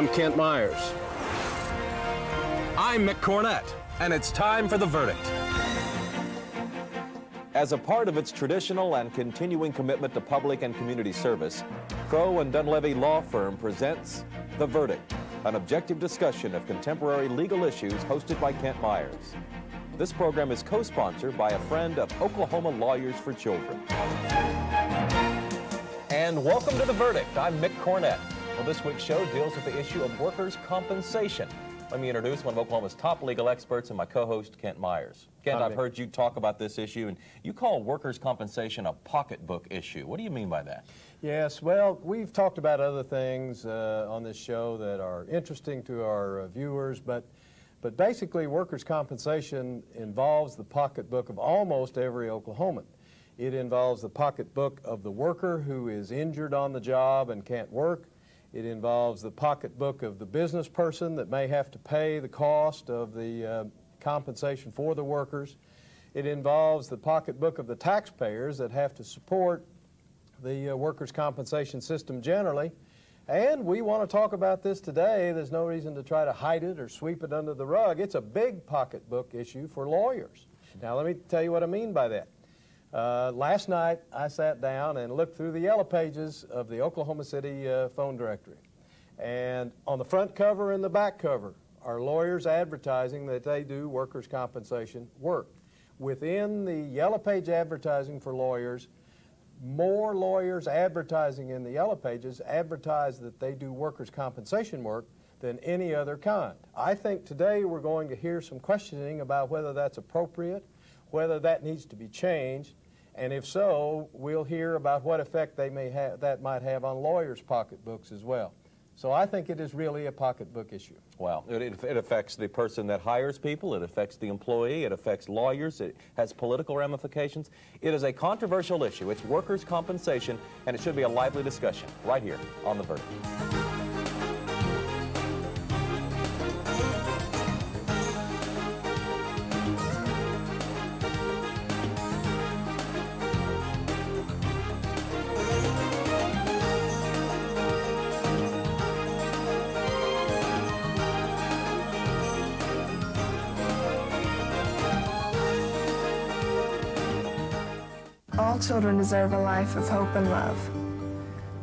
I'm Kent Myers. I'm Mick Cornett, and it's time for the verdict. As a part of its traditional and continuing commitment to public and community service, Crowe and Dunlevy Law Firm presents The Verdict, an objective discussion of contemporary legal issues hosted by Kent Myers. This program is co-sponsored by a friend of Oklahoma Lawyers for Children. And welcome to The Verdict. I'm Mick Cornett. Well, this week's show deals with the issue of workers' compensation. Let me introduce one of Oklahoma's top legal experts and my co-host, Kent Myers. Kent, Hi, I've Mick. heard you talk about this issue, and you call workers' compensation a pocketbook issue. What do you mean by that? Yes, well, we've talked about other things uh, on this show that are interesting to our uh, viewers, but, but basically, workers' compensation involves the pocketbook of almost every Oklahoman. It involves the pocketbook of the worker who is injured on the job and can't work. It involves the pocketbook of the business person that may have to pay the cost of the uh, compensation for the workers. It involves the pocketbook of the taxpayers that have to support the uh, workers' compensation system generally. And we want to talk about this today. There's no reason to try to hide it or sweep it under the rug. It's a big pocketbook issue for lawyers. Now, let me tell you what I mean by that. Uh, last night, I sat down and looked through the yellow pages of the Oklahoma City uh, phone directory. And on the front cover and the back cover are lawyers advertising that they do workers' compensation work. Within the yellow page advertising for lawyers, more lawyers advertising in the yellow pages advertise that they do workers' compensation work than any other kind. I think today we're going to hear some questioning about whether that's appropriate, whether that needs to be changed, and if so, we'll hear about what effect they may have, that might have on lawyers' pocketbooks as well. So I think it is really a pocketbook issue. Well, it, it, it affects the person that hires people, it affects the employee, it affects lawyers, it has political ramifications. It is a controversial issue. It's workers' compensation, and it should be a lively discussion right here on The Verdict. Deserve a life of hope and love.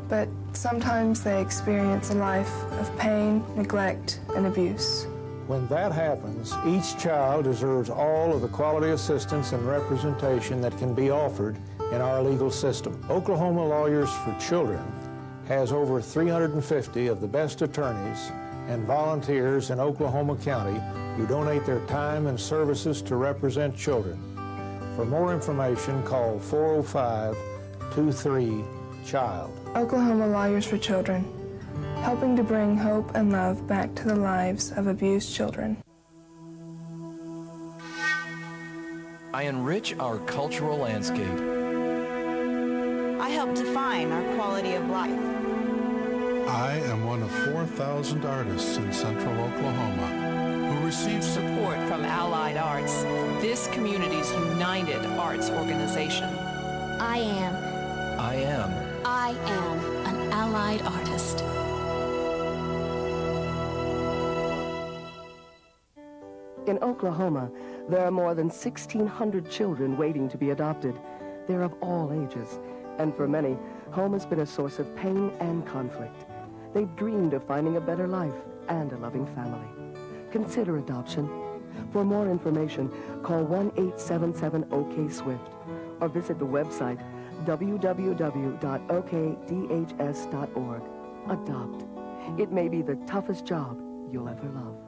But sometimes they experience a life of pain, neglect, and abuse. When that happens, each child deserves all of the quality assistance and representation that can be offered in our legal system. Oklahoma Lawyers for Children has over 350 of the best attorneys and volunteers in Oklahoma County who donate their time and services to represent children. For more information, call 405-23-CHILD. Oklahoma Lawyers for Children, helping to bring hope and love back to the lives of abused children. I enrich our cultural landscape. I help define our quality of life. I am one of 4,000 artists in central Oklahoma who receive support. support from Allied Arts, this community's united arts organization. I am. I am. I am an allied artist. In Oklahoma, there are more than 1,600 children waiting to be adopted. They're of all ages, and for many, home has been a source of pain and conflict. They've dreamed of finding a better life and a loving family. Consider adoption. For more information, call 1-877-OK-SWIFT or visit the website www.okdhs.org. Adopt. It may be the toughest job you'll ever love.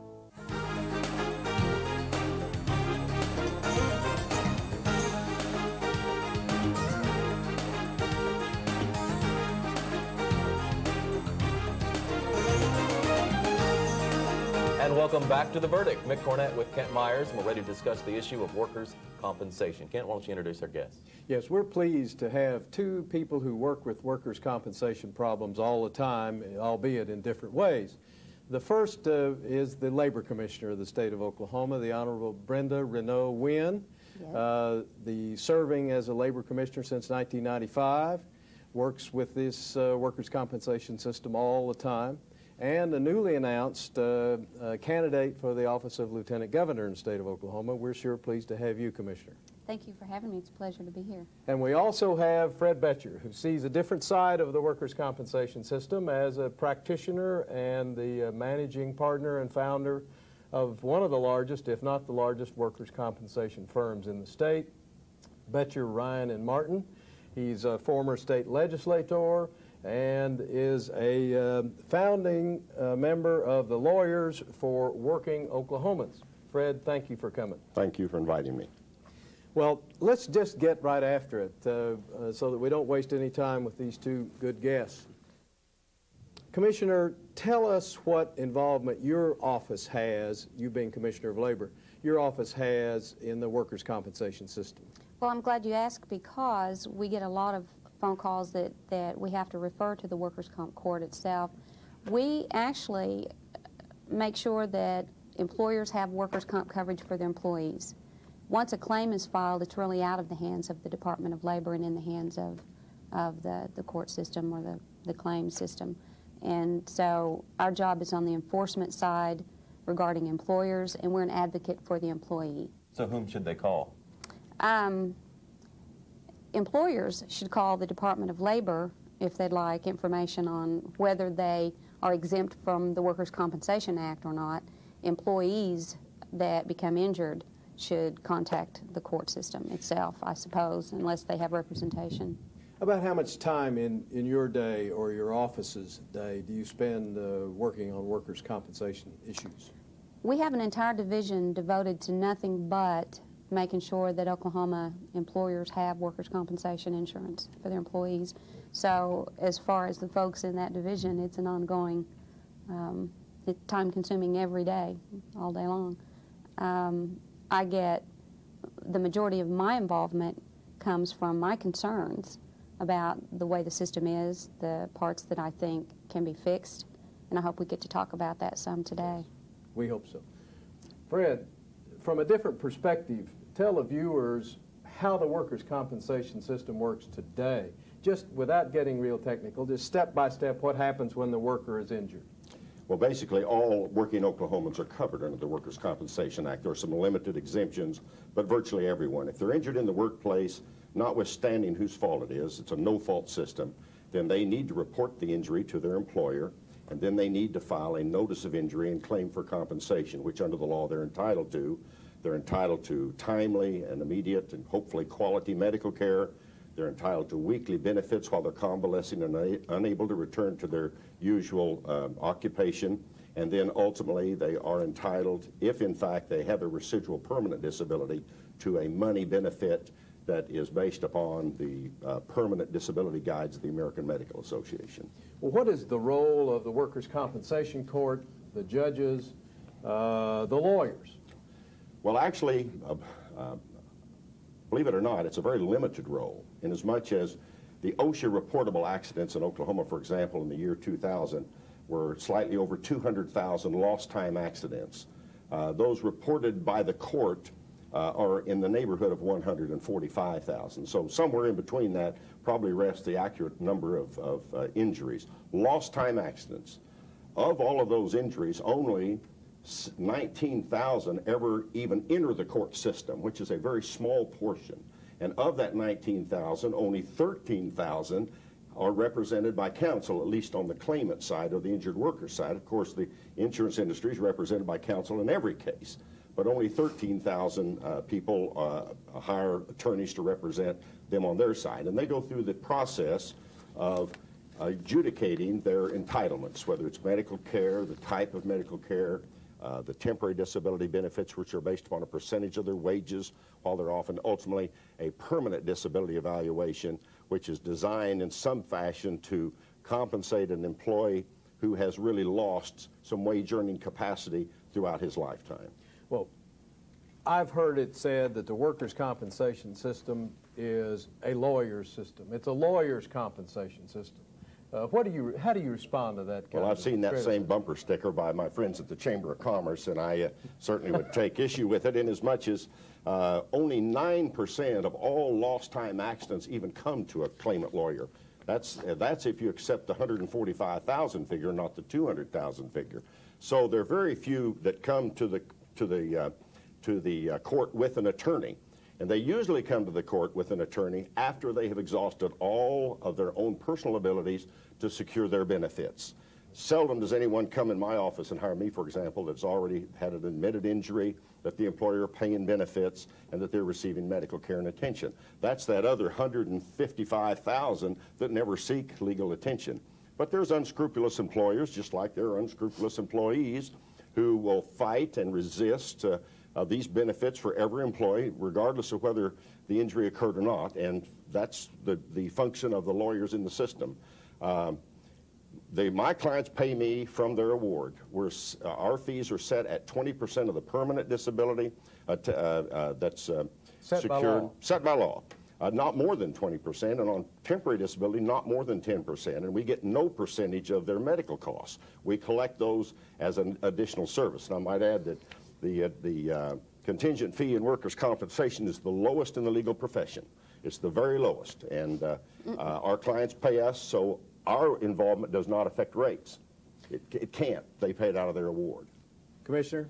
Welcome back to The Verdict. Mick Cornett with Kent Myers, and we're ready to discuss the issue of workers' compensation. Kent, why don't you introduce our guests? Yes, we're pleased to have two people who work with workers' compensation problems all the time, albeit in different ways. The first uh, is the Labor Commissioner of the state of Oklahoma, the Honorable Brenda Reneau Wynn. Uh, the serving as a Labor Commissioner since 1995, works with this uh, workers' compensation system all the time. And a newly announced uh, uh, candidate for the office of Lieutenant Governor in the state of Oklahoma. We're sure pleased to have you, Commissioner. Thank you for having me. It's a pleasure to be here. And we also have Fred Boettcher, who sees a different side of the workers' compensation system as a practitioner and the uh, managing partner and founder of one of the largest, if not the largest, workers' compensation firms in the state, Boettcher, Ryan, and Martin. He's a former state legislator and is a uh, founding uh, member of the Lawyers for Working Oklahomans. Fred, thank you for coming. Thank you for inviting me. Well, let's just get right after it uh, uh, so that we don't waste any time with these two good guests. Commissioner, tell us what involvement your office has, you being Commissioner of Labor, your office has in the workers' compensation system. Well, I'm glad you asked because we get a lot of phone calls that, that we have to refer to the workers' comp court itself. We actually make sure that employers have workers' comp coverage for their employees. Once a claim is filed, it's really out of the hands of the Department of Labor and in the hands of, of the, the court system or the, the claim system. And so our job is on the enforcement side regarding employers, and we're an advocate for the employee. So whom should they call? Um, employers should call the Department of Labor if they'd like information on whether they are exempt from the Workers' Compensation Act or not. Employees that become injured should contact the court system itself, I suppose, unless they have representation. About how much time in, in your day or your office's day do you spend uh, working on workers' compensation issues? We have an entire division devoted to nothing but making sure that Oklahoma employers have workers' compensation insurance for their employees. So as far as the folks in that division, it's an ongoing, um, it's time-consuming every day, all day long. Um, I get the majority of my involvement comes from my concerns about the way the system is, the parts that I think can be fixed, and I hope we get to talk about that some today. We hope so. Fred, from a different perspective, tell the viewers how the workers' compensation system works today, just without getting real technical, just step by step what happens when the worker is injured. Well, basically, all working Oklahomans are covered under the Workers' Compensation Act. There are some limited exemptions, but virtually everyone. If they're injured in the workplace, notwithstanding whose fault it is, it's a no-fault system, then they need to report the injury to their employer, and then they need to file a notice of injury and claim for compensation, which under the law they're entitled to. They're entitled to timely and immediate and hopefully quality medical care. They're entitled to weekly benefits while they're convalescing and unable to return to their usual um, occupation. And then ultimately, they are entitled, if in fact they have a residual permanent disability, to a money benefit that is based upon the uh, permanent disability guides of the American Medical Association. Well, what is the role of the Workers' Compensation Court, the judges, uh, the lawyers? Well, actually, uh, uh, believe it or not, it's a very limited role in as much as the OSHA reportable accidents in Oklahoma, for example, in the year 2000 were slightly over 200,000 lost time accidents. Uh, those reported by the court uh, are in the neighborhood of 145,000. So somewhere in between that probably rests the accurate number of, of uh, injuries. Lost time accidents. Of all of those injuries, only 19,000 ever even enter the court system, which is a very small portion. And of that 19,000, only 13,000 are represented by counsel, at least on the claimant side or the injured worker side. Of course, the insurance industry is represented by counsel in every case but only 13,000 uh, people uh, hire attorneys to represent them on their side. And they go through the process of adjudicating their entitlements, whether it's medical care, the type of medical care, uh, the temporary disability benefits, which are based upon a percentage of their wages while they're off, and ultimately a permanent disability evaluation, which is designed in some fashion to compensate an employee who has really lost some wage earning capacity throughout his lifetime. Well, I've heard it said that the workers' compensation system is a lawyer's system. It's a lawyer's compensation system. Uh, what do you, how do you respond to that? well, I've seen that same bumper sticker by my friends at the Chamber of Commerce, and I uh, certainly would take issue with it in as much as uh, only 9% of all lost time accidents even come to a claimant lawyer. That's, uh, that's if you accept the 145,000 figure, not the 200,000 figure. So there are very few that come to the, to the, uh, to the uh, court with an attorney. And they usually come to the court with an attorney after they have exhausted all of their own personal abilities to secure their benefits. Seldom does anyone come in my office and hire me, for example, that's already had an admitted injury, that the employer paying benefits, and that they're receiving medical care and attention. That's that other 155,000 that never seek legal attention. But there's unscrupulous employers, just like there are unscrupulous employees, who will fight and resist uh, uh, these benefits for every employee, regardless of whether the injury occurred or not. And that's the, the function of the lawyers in the system. Um, they, my clients pay me from their award. We're, uh, our fees are set at 20% of the permanent disability uh, uh, uh, that's uh, set secured, by law. set by law. Uh, not more than 20%, and on temporary disability, not more than 10%. And we get no percentage of their medical costs. We collect those as an additional service. And I might add that the, uh, the uh, contingent fee in workers' compensation is the lowest in the legal profession. It's the very lowest. And uh, our clients pay us, so our involvement does not affect rates. It, it can't. They pay it out of their award. Commissioner,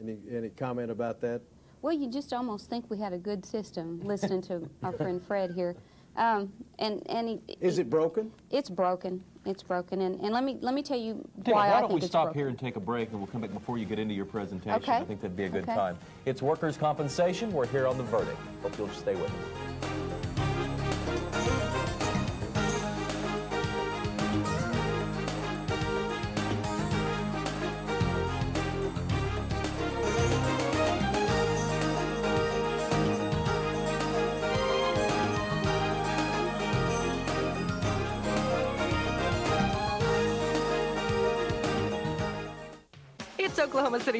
any, any comment about that? Well, you just almost think we had a good system listening to our friend Fred here. Um, and and he, is it broken? It's broken. It's broken. And, and let me let me tell you why, why I don't think we it's stop broken. here and take a break, and we'll come back before you get into your presentation. Okay. I think that'd be a good Okay. time. It's workers' compensation. We're here on the verdict. Hope you'll stay with us.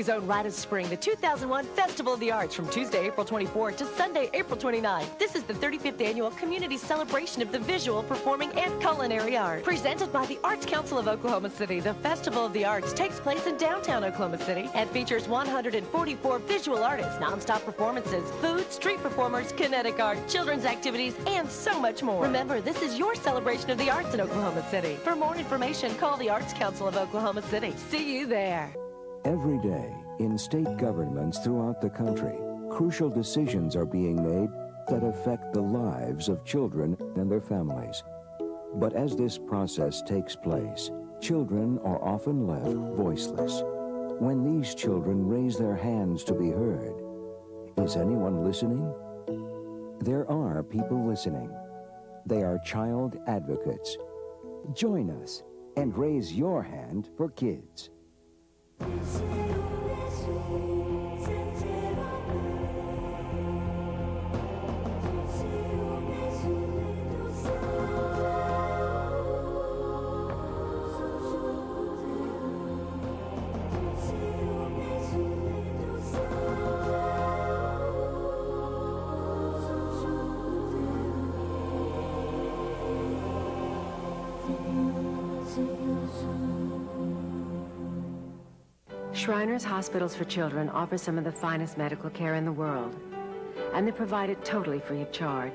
City's own Rite of Spring, the 2001 Festival of the Arts from Tuesday, April 24 to Sunday, April 29. This is the 35th annual community celebration of the visual, performing, and culinary arts. Presented by the Arts Council of Oklahoma City, the Festival of the Arts takes place in downtown Oklahoma City and features 144 visual artists, nonstop performances, food, street performers, kinetic art, children's activities, and so much more. Remember, this is your celebration of the arts in Oklahoma City. For more information, call the Arts Council of Oklahoma City. See you there. Every day, in state governments throughout the country, crucial decisions are being made that affect the lives of children and their families. But as this process takes place, children are often left voiceless. When these children raise their hands to be heard, is anyone listening? There are people listening. They are child advocates. Join us and raise your hand for kids. You. Shriners Hospitals for Children offer some of the finest medical care in the world, and they provide it totally free of charge.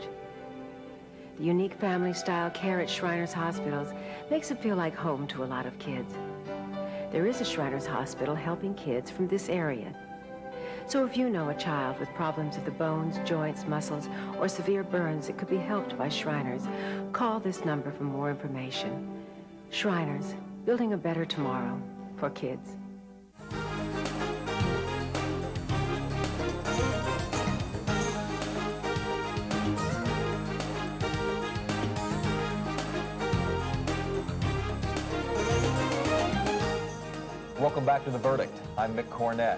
The unique family-style care at Shriners Hospitals makes it feel like home to a lot of kids. There is a Shriners Hospital helping kids from this area. So if you know a child with problems of the bones, joints, muscles, or severe burns that could be helped by Shriners, call this number for more information. Shriners, building a better tomorrow for kids. Back to The Verdict. I'm Mick Cornett.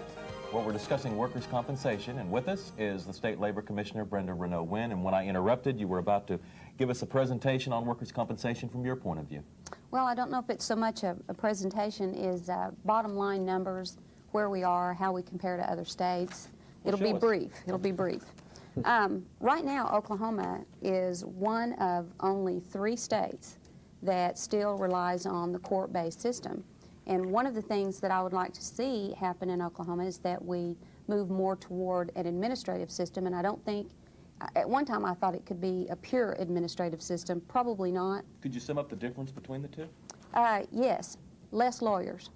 Well, we're discussing workers' compensation, and with us is the State Labor Commissioner, Brenda Reneau Wynn. And when I interrupted, you were about to give us a presentation on workers' compensation from your point of view. Well, I don't know if it's so much a, a presentation is uh, bottom line numbers, where we are, how we compare to other states. It'll be us. brief. It'll be brief. Um, right now, Oklahoma is one of only three states that still relies on the court-based system. And one of the things that I would like to see happen in Oklahoma is that we move more toward an administrative system, and I don't think At one time, I thought it could be a pure administrative system. Probably not. Could you sum up the difference between the two? Uh, yes, less lawyers.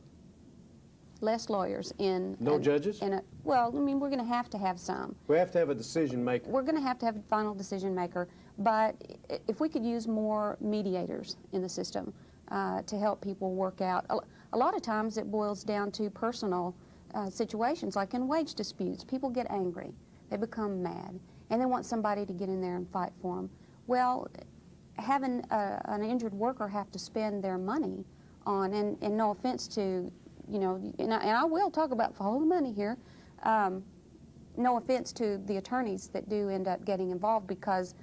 Less lawyers in. No an- judges? In a, well, I mean, we're going to have to have some. We have to have a decision maker. We're going to have to have a final decision maker, but if we could use more mediators in the system uh, to help people work out, a, lot of times it boils down to personal uh, situations, like in wage disputes. People get angry, they become mad, and they want somebody to get in there and fight for them. Well, having a, an injured worker have to spend their money on, and, and no offense to, you know, and I, and I will talk about follow the money here. Um, no offense to the attorneys that do end up getting involved because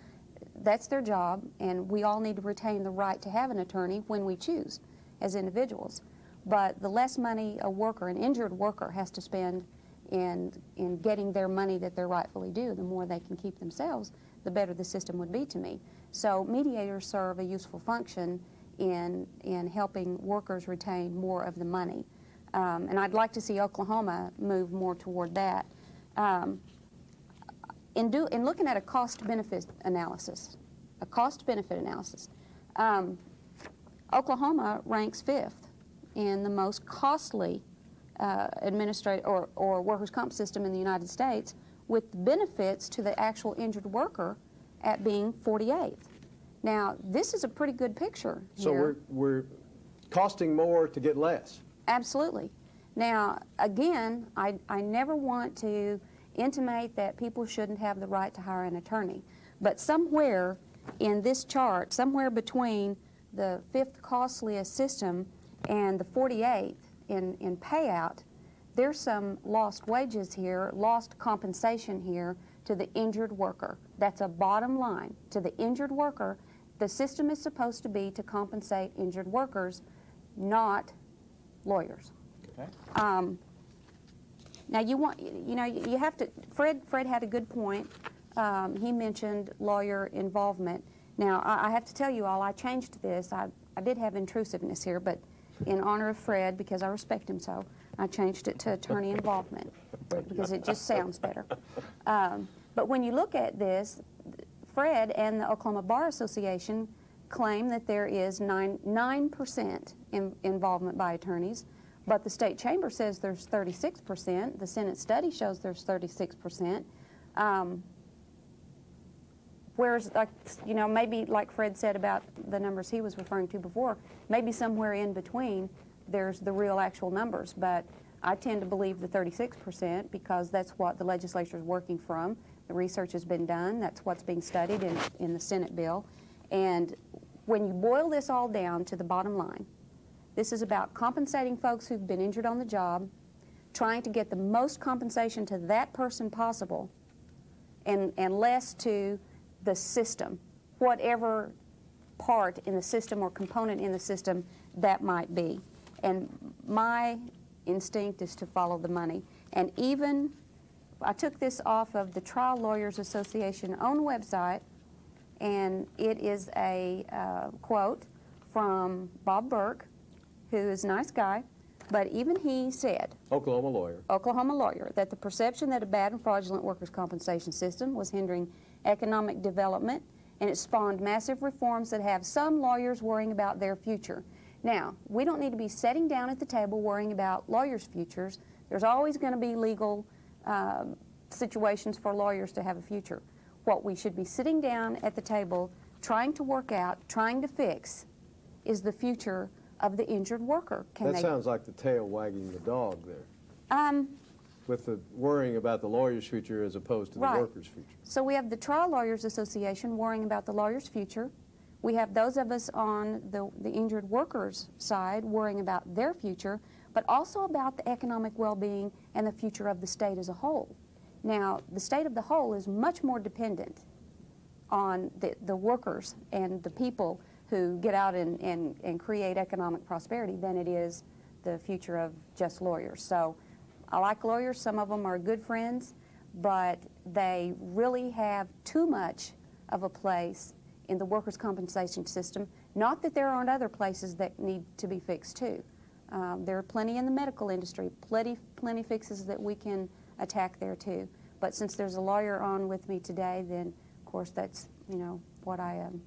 that's their job, and we all need to retain the right to have an attorney when we choose as individuals. But the less money a worker, an injured worker, has to spend in, in getting their money that they're rightfully due, the more they can keep themselves, the better the system would be to me. So mediators serve a useful function in, in helping workers retain more of the money. Um, and I'd like to see Oklahoma move more toward that. Um, in, do, in looking at a cost-benefit analysis, a cost-benefit analysis, um, Oklahoma ranks fifth in the most costly uh, administrative or, or workers' comp system in the United States, with benefits to the actual injured worker at being 48th. Now, this is a pretty good picture So here. we're, we're costing more to get less. Absolutely. Now, again, I, I never want to intimate that people shouldn't have the right to hire an attorney. But somewhere in this chart, somewhere between the fifth costliest system and the 48th in, in payout, there's some lost wages here, lost compensation here to the injured worker. That's a bottom line. To the injured worker, the system is supposed to be to compensate injured workers, not lawyers. Okay. Um, now you want, you know, you have to. Fred, Fred had a good point. Um, he mentioned lawyer involvement. Now I, I have to tell you all, I changed this. I, I did have intrusiveness here, but in honor of Fred, because I respect him so, I changed it to attorney involvement because it just sounds better. Um, but when you look at this, Fred and the Oklahoma Bar Association claim that there is 9, 9% in, involvement by attorneys, but the state chamber says there's 36%. The Senate study shows there's 36%. Um, whereas, like, you know, maybe like Fred said about the numbers he was referring to before, maybe somewhere in between there's the real actual numbers. But I tend to believe the 36% because that's what the legislature is working from. The research has been done. That's what's being studied in, in the Senate bill. And when you boil this all down to the bottom line, this is about compensating folks who've been injured on the job, trying to get the most compensation to that person possible, and, and less to the system, whatever part in the system or component in the system that might be. And my instinct is to follow the money. And even, I took this off of the Trial Lawyers Association own website, and it is a uh, quote from Bob Burke, who is a nice guy, but even he said, Oklahoma lawyer. Oklahoma lawyer, that the perception that a bad and fraudulent workers' compensation system was hindering economic development and it spawned massive reforms that have some lawyers worrying about their future. Now, we don't need to be sitting down at the table worrying about lawyers' futures. There's always going to be legal uh, situations for lawyers to have a future. What we should be sitting down at the table trying to work out, trying to fix, is the future of the injured worker. Can that they, sounds like the tail wagging the dog there, um, with the worrying about the lawyer's future as opposed to Right. the worker's future. So we have the Trial Lawyers Association worrying about the lawyer's future. We have those of us on the, the injured workers side worrying about their future, but also about the economic well-being and the future of the state as a whole. Now, the state of the whole is much more dependent on the, the workers and the people who get out and, and, and create economic prosperity than it is the future of just lawyers. So I like lawyers. Some of them are good friends, but they really have too much of a place in the workers' compensation system. Not that there aren't other places that need to be fixed too. Um, there are plenty in the medical industry, plenty, plenty fixes that we can attack there too. But since there's a lawyer on with me today, then of course, that's, you know, what I am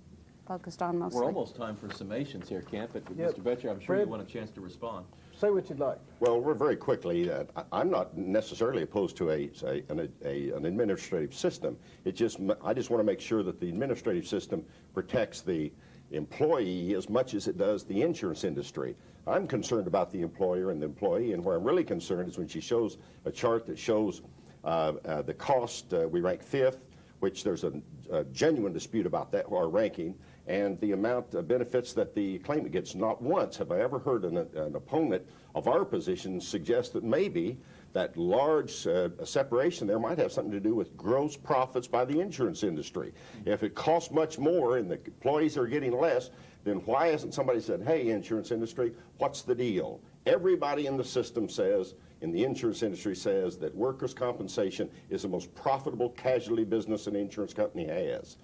focused on mostly. We're almost time for summations here, Kent, but Yep. Mr. Boettcher, I'm sure you want a chance to respond. Say what you'd like. Well, we're very quickly, uh, I- I'm not necessarily opposed to a, a, an, a, an administrative system. It just, m- I just want to make sure that the administrative system protects the employee as much as it does the insurance industry. I'm concerned about the employer and the employee, and where I'm really concerned is when she shows a chart that shows uh, uh, the cost, uh, we rank fifth, which there's a, a genuine dispute about that, our ranking, and the amount of benefits that the claimant gets. Not once have I ever heard an, an opponent of our position suggest that maybe that large uh, separation there might have something to do with gross profits by the insurance industry. If it costs much more and the employees are getting less, then why hasn't somebody said, hey, insurance industry, what's the deal? Everybody in the system says, in the insurance industry says that workers' compensation is the most profitable casualty business an insurance company has.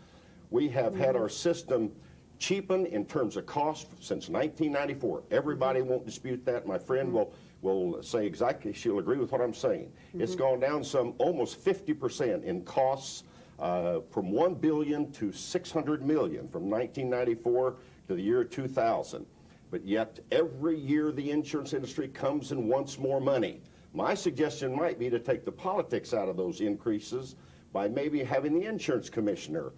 We have had our system cheapen in terms of cost since 1994. Everybody won't dispute that. My friend will will say exactly, she'll agree with what I'm saying. It's gone down some almost 50% in costs uh, from 1 billion to 600 million from 1994 to the year 2000. But yet every year the insurance industry comes and wants more money. My suggestion might be to take the politics out of those increases by maybe having the insurance commissioner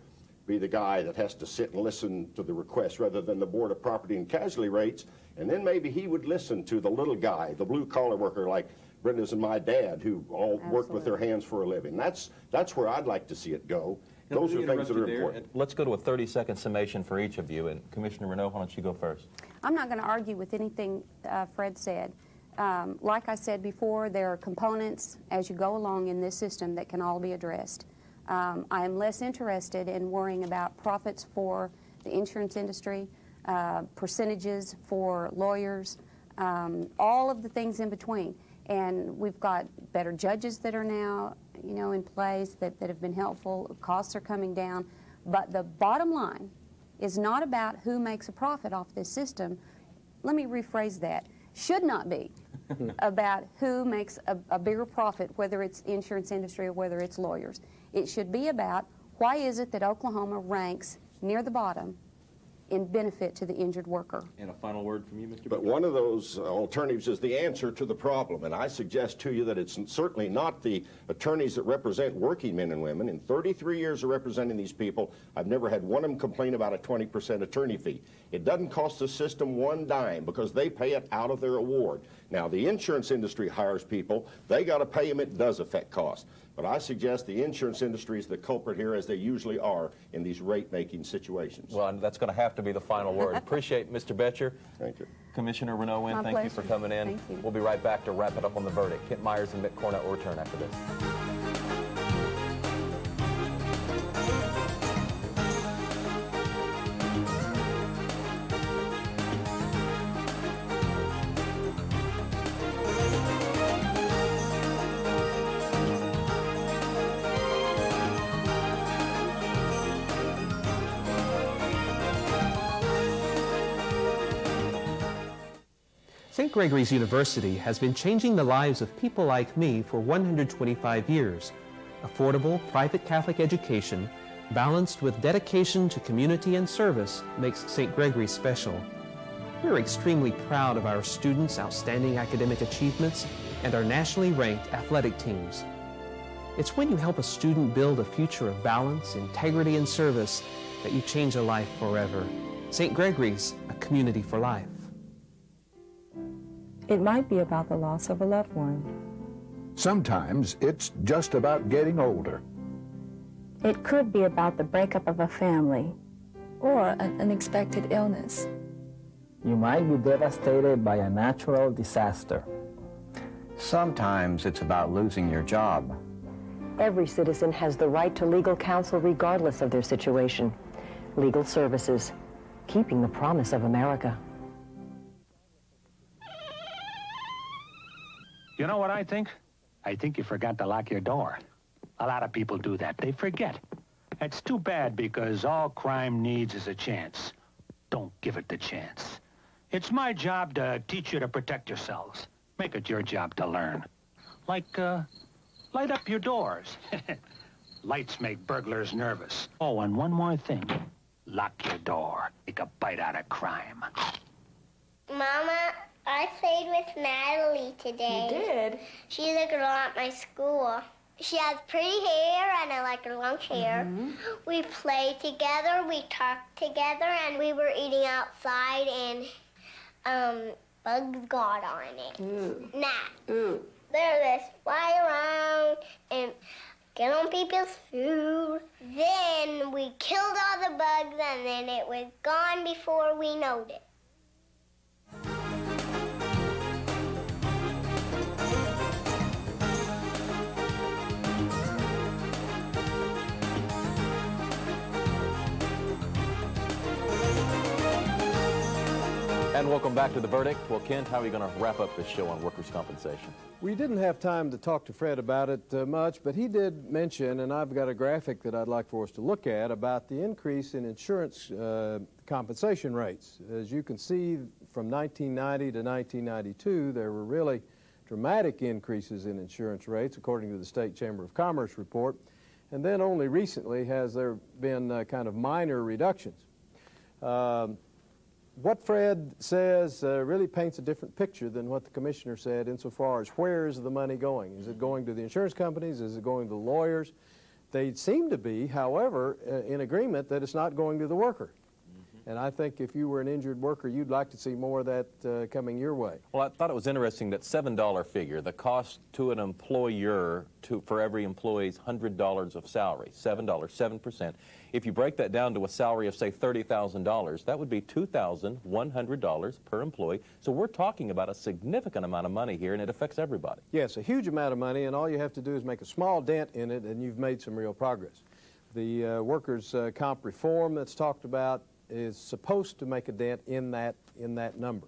be the guy that has to sit and listen to the request rather than the Board of Property and Casualty Rates. And then maybe he would listen to the little guy, the blue collar worker like Brenda's and my dad who all worked with their hands for a living. That's, that's where I'd like to see it go. Those are things that are important. Let's go to a 30-second summation for each of you, and Commissioner Reneau, why don't you go first? I'm not going to argue with anything uh, Fred said. Um, like I said before, there are components as you go along in this system that can all be addressed. Um, I am less interested in worrying about profits for the insurance industry, uh, percentages for lawyers, um, all of the things in between. And we've got better judges that are now, you know, in place that, that have been helpful. Costs are coming down. But the bottom line is not about who makes a profit off this system. Let me rephrase that. Should not be about who makes a, a bigger profit, whether it's insurance industry or whether it's lawyers. It should be about why is it that Oklahoma ranks near the bottom in benefit to the injured worker. And a final word from you, Mr. But one of those uh, alternatives is the answer to the problem. And I suggest to you that it's certainly not the attorneys that represent working men and women. In 33 years of representing these people, I've never had one of them complain about a 20% attorney fee. It doesn't cost the system one dime because they pay it out of their award. Now, the insurance industry hires people. They got to pay them. It does affect cost. But I suggest the insurance industry is the culprit here, as they usually are in these rate-making situations. Well, that's going to have to be the final word. Appreciate Mr. Boettcher. Thank you. Commissioner Reneau, My thank you for coming in. Thank you. We'll be right back to wrap it up on the verdict. Kent Myers and Mick Cornett will return after this. Gregory's University has been changing the lives of people like me for 125 years. Affordable private Catholic education, balanced with dedication to community and service, makes St. Gregory special. We're extremely proud of our students' outstanding academic achievements and our nationally ranked athletic teams. It's when you help a student build a future of balance, integrity, and service that you change a life forever. St. Gregory's, a community for life. It might be about the loss of a loved one. Sometimes it's just about getting older. It could be about the breakup of a family. Or an unexpected illness. You might be devastated by a natural disaster. Sometimes it's about losing your job. Every citizen has the right to legal counsel regardless of their situation. Legal services, keeping the promise of America. You know what I think? I think you forgot to lock your door. A lot of people do that. They forget. It's too bad because all crime needs is a chance. Don't give it the chance. It's my job to teach you to protect yourselves. Make it your job to learn. Like, uh, light up your doors. Lights make burglars nervous. Oh, and one more thing. Lock your door. Take a bite out of crime. Mama, I played with Natalie today. You did? She's a girl at my school. She has pretty hair and I like her long hair. Mm-hmm. We played together, we talked together, and we were eating outside and um, bugs got on it. Ooh. Nah. Ooh. They're just fly around and get on people's food. Then we killed all the bugs and then it was gone before we knowed And welcome back to The Verdict. Well, Kent, how are you going to wrap up this show on workers' compensation? We didn't have time to talk to Fred about it uh, much, but he did mention, and I've got a graphic that I'd like for us to look at, about the increase in insurance uh, compensation rates. As you can see, from 1990 to 1992, there were really dramatic increases in insurance rates, according to the State Chamber of Commerce report. And then only recently has there been uh, kind of minor reductions. Um, what Fred says uh, really paints a different picture than what the commissioner said insofar as where is the money going? Is it going to the insurance companies? Is it going to the lawyers? They seem to be, however, uh, in agreement that it's not going to the worker. And I think if you were an injured worker, you'd like to see more of that uh, coming your way. Well, I thought it was interesting that $7 figure, the cost to an employer to, for every employee's $100 of salary, $7, 7%. If you break that down to a salary of, say, $30,000, that would be $2,100 per employee. So we're talking about a significant amount of money here, and it affects everybody. Yes, a huge amount of money, and all you have to do is make a small dent in it, and you've made some real progress. The uh, workers' uh, comp reform that's talked about is supposed to make a dent in that, in that number.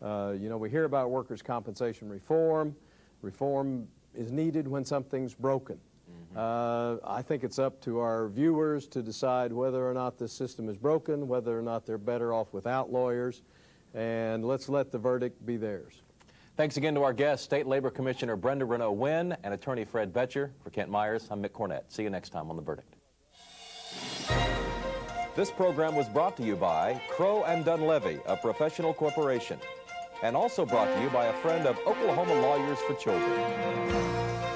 Uh, you know, we hear about workers' compensation reform. Reform is needed when something's broken. Uh, I think it's up to our viewers to decide whether or not this system is broken, whether or not they're better off without lawyers, and let's let the verdict be theirs. Thanks again to our guests, State Labor Commissioner Brenda Reneau Wynn and Attorney Fred Boettcher. For Kent Myers, I'm Mick Cornett. See you next time on The Verdict. This program was brought to you by Crowe and Dunlevy, a professional corporation, and also brought to you by a friend of Oklahoma Lawyers for Children.